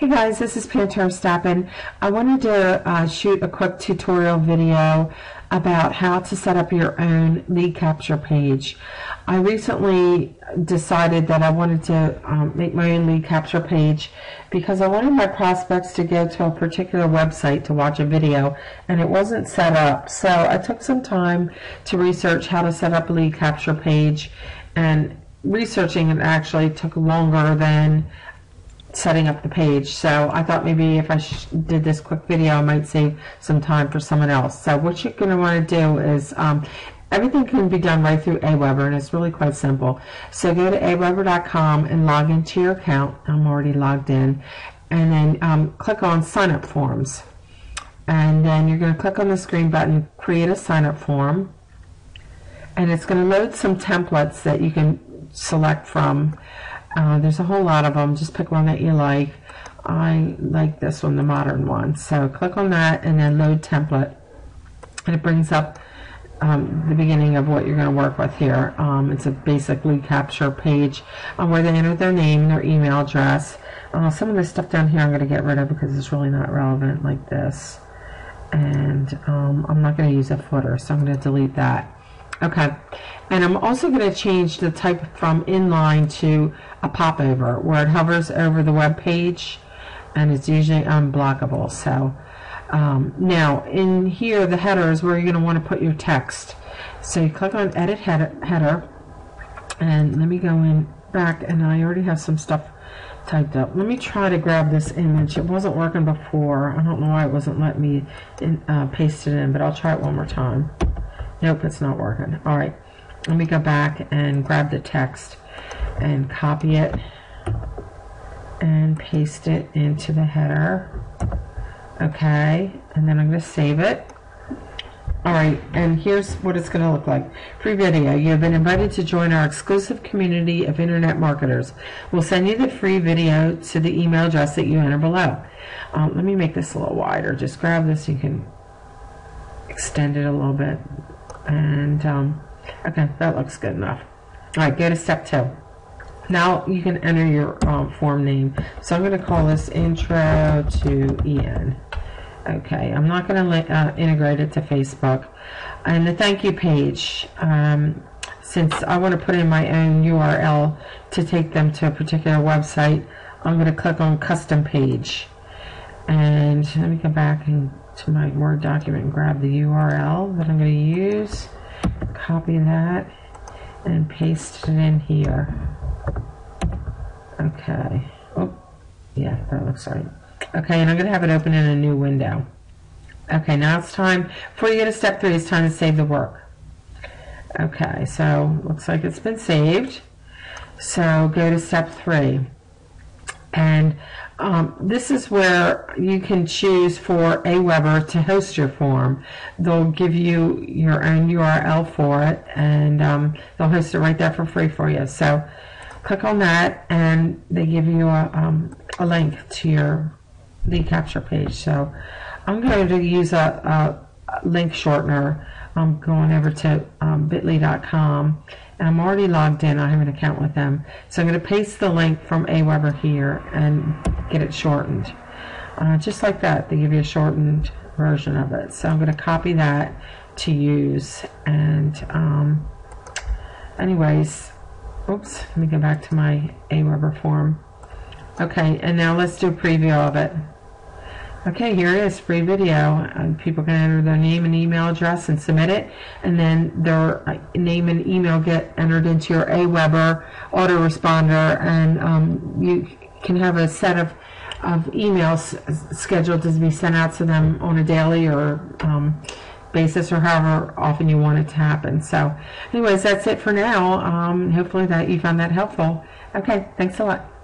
Hey guys, this is Pam Terstappen. I wanted to uh, shoot a quick tutorial video about how to set up your own lead capture page. I recently decided that I wanted to um, make my own lead capture page because I wanted my prospects to go to a particular website to watch a video and it wasn't set up. So I took some time to research how to set up a lead capture page and researching it actually took longer than setting up the page. So I thought maybe if I did this quick video, I might save some time for someone else. So what you're going to want to do is um, everything can be done right through AWeber, and it's really quite simple. So go to aweber.com and log into your account. I'm already logged in. And then um, click on sign up forms. And then you're going to click on the screen button, create a sign up form. And it's going to load some templates that you can select from. Uh, there's a whole lot of them. Just pick one that you like. I like this one, the modern one. So click on that and then load template. And it brings up um, the beginning of what you're going to work with here. Um, it's a basic lead capture page um, where they enter their name, their email address. Uh, some of this stuff down here I'm going to get rid of because it's really not relevant like this. And um, I'm not going to use a footer, so I'm going to delete that. Okay, and I'm also going to change the type from inline to a popover where it hovers over the web page and it's usually unblockable. So um, now in here the header is where you're going to want to put your text. So you click on edit header, header and let me go in back and I already have some stuff typed up. Let me try to grab this image. It wasn't working before. I don't know why it wasn't letting me in, uh, paste it in, but I'll try it one more time. Nope, it's not working. All right, let me go back and grab the text and copy it and paste it into the header. Okay, and then I'm going to save it. All right, and here's what it's going to look like. Free video. You have been invited to join our exclusive community of internet marketers. We'll send you the free video to the email address that you enter below. Um, let me make this a little wider. Just grab this. You can extend it a little bit and um, okay that looks good enough. All right go to step two. Now you can enter your um, form name. So I'm going to call this intro to EN okay I'm not going to uh, integrate it to Facebook. And the thank you page um, since I want to put in my own URL to take them to a particular website I'm going to click on custom page. And let me go back and to my Word document and grab the URL that I'm going to use, copy that, and paste it in here. Okay. Oh, yeah, that looks right. Okay, and I'm going to have it open in a new window. Okay, now it's time, before you get to step three, it's time to save the work. Okay, so looks like it's been saved. So go to step three. And um, this is where you can choose for AWeber to host your form. They'll give you your own URL for it and um, they'll host it right there for free for you. So click on that and they give you a, um, a link to your lead capture page. So I'm going to use a, a link shortener. I'm going over to um, bit.ly.com and I'm already logged in. I have an account with them. So I'm going to paste the link from AWeber here and get it shortened. Uh, just like that, they give you a shortened version of it. So I'm going to copy that to use. And um, anyways, oops, let me go back to my AWeber form. Okay, and now let's do a preview of it. Okay, here it is, free video. Uh, people can enter their name and email address and submit it, and then their uh, name and email get entered into your AWeber autoresponder, and um, you can have a set of, of emails scheduled to be sent out to them on a daily or um, basis or however often you want it to happen. So anyways, that's it for now. Um, hopefully that you found that helpful. Okay, thanks a lot.